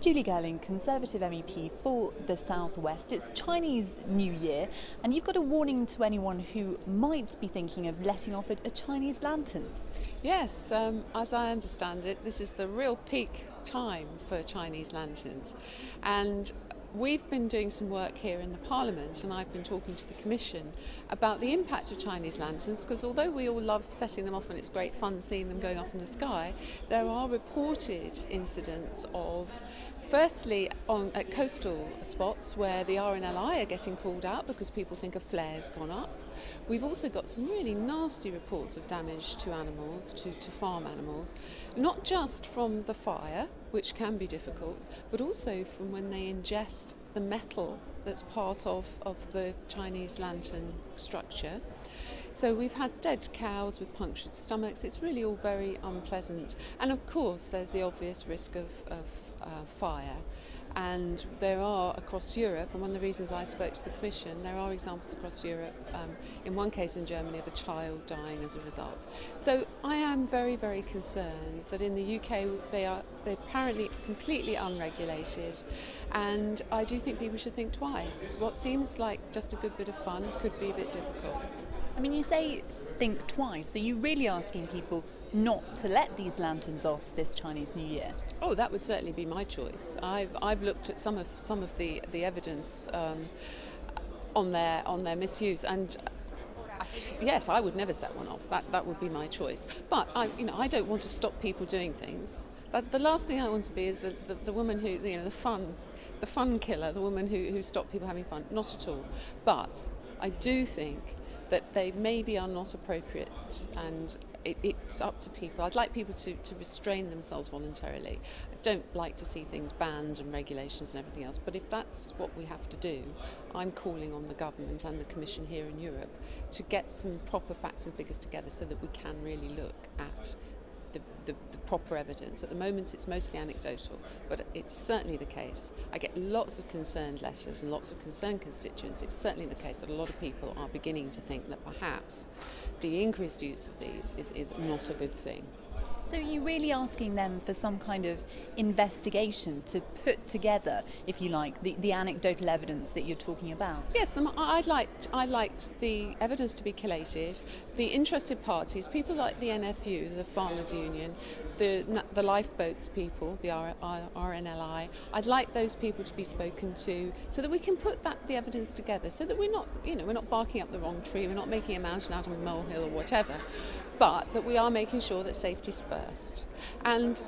Julie Girling, Conservative MEP for the Southwest. It's Chinese New Year, and you've got a warning to anyone who might be thinking of letting off a, a Chinese lantern. Yes, um, as I understand it, this is the real peak time for Chinese lanterns. And We've been doing some work here in the Parliament, and I've been talking to the Commission about the impact of Chinese lanterns. Because although we all love setting them off and it's great fun seeing them going off in the sky, there are reported incidents of, firstly, on at coastal spots where the RNLI are getting called out because people think a flare's gone up. We've also got some really nasty reports of damage to animals, to, to farm animals, not just from the fire, which can be difficult, but also from when they ingest the metal that's part of, of the Chinese lantern structure. So we've had dead cows with punctured stomachs. It's really all very unpleasant. And of course, there's the obvious risk of, of uh, fire. And there are across Europe, and one of the reasons I spoke to the Commission, there are examples across Europe, um, in one case in Germany, of a child dying as a result. So I am very, very concerned that in the UK they are they're apparently completely unregulated, and I do think people should think twice. What seems like just a good bit of fun could be a bit difficult. I mean, you say think twice. Are you really asking people not to let these lanterns off this Chinese New Year? Oh, that would certainly be my choice. I've, I've looked at some of some of the the evidence um, on their on their misuse and. Yes, I would never set one off. That that would be my choice. But I, you know, I don't want to stop people doing things. The last thing I want to be is the, the, the woman who, you know, the fun, the fun killer, the woman who, who stopped people having fun. Not at all. But I do think that they maybe are not appropriate and it, it's up to people. I'd like people to, to restrain themselves voluntarily. I don't like to see things banned and regulations and everything else, but if that's what we have to do, I'm calling on the government and the Commission here in Europe to get some proper facts and figures together so that we can really look at the, the, the, proper evidence. At the moment, it's mostly anecdotal, but it's certainly the case. I get lots of concerned letters and lots of concerned constituents. It's certainly the case that a lot of people are beginning to think that perhaps the increased use of these is, is not a good thing. So are you really asking them for some kind of investigation to put together, if you like, the, the anecdotal evidence that you're talking about? Yes, um, I'd like I'd like the evidence to be collated. The interested parties, people like the NFU, the Farmers Union, the the lifeboats people, the RNLI. I'd like those people to be spoken to, so that we can put that the evidence together, so that we're not you know we're not barking up the wrong tree, we're not making a mountain out of a molehill or whatever, but that we are making sure that safety's first. And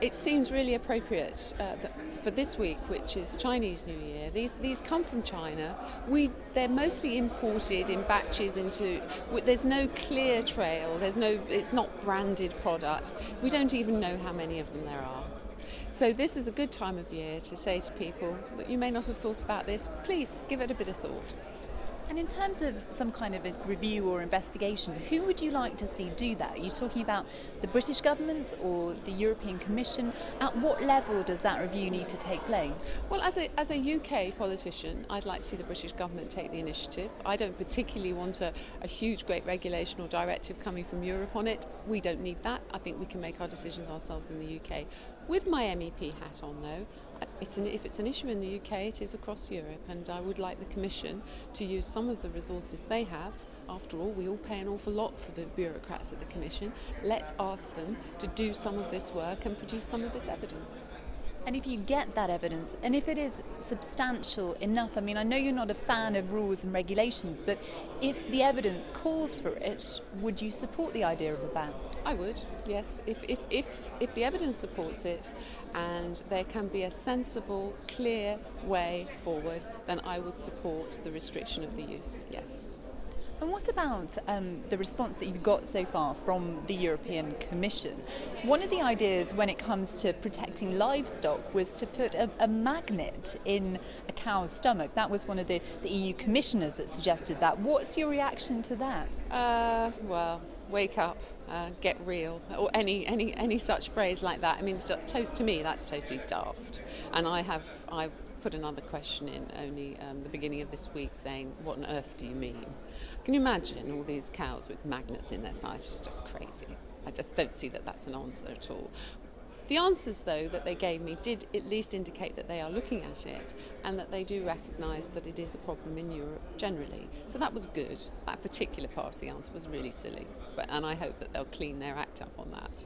it seems really appropriate uh, for this week, which is Chinese New Year. These these come from China. We they're mostly imported in batches into. There's no clear trail. There's no. It's not branded product. We don't even know how many of them there are. So this is a good time of year to say to people that you may not have thought about this. Please give it a bit of thought. And in terms of some kind of a review or investigation, who would you like to see do that? Are you talking about the British government or the European Commission? At what level does that review need to take place? Well, as a, as a UK politician, I'd like to see the British government take the initiative. I don't particularly want a, a huge, great regulation or directive coming from Europe on it. We don't need that. I think we can make our decisions ourselves in the UK. With my MEP hat on, though, it's an, if it's an issue in the UK, it is across Europe, and I would like the Commission to use some of the resources they have. After all, we all pay an awful lot for the bureaucrats at the Commission. Let's ask them to do some of this work and produce some of this evidence. And if you get that evidence, and if it is substantial enough, I mean, I know you're not a fan of rules and regulations, but if the evidence calls for it, would you support the idea of a ban? I would, yes. If, if, if, if the evidence supports it and there can be a sensible, clear way forward, then I would support the restriction of the use, yes. And what about um, the response that you've got so far from the European Commission? One of the ideas when it comes to protecting livestock was to put a, a magnet in a cow's stomach. That was one of the, the EU commissioners that suggested that. What's your reaction to that? Uh, well, wake up, uh, get real, or any, any, any such phrase like that. I mean, to, to me, that's totally daft. And I have, I put another question in only um, the beginning of this week saying, What on earth do you mean? Can you imagine all these cows with magnets in their sides? It's just crazy. I just don't see that that's an answer at all. The answers, though, that they gave me did at least indicate that they are looking at it and that they do recognise that it is a problem in Europe generally. So that was good. That particular part of the answer was really silly, but and I hope that they'll clean their act up on that.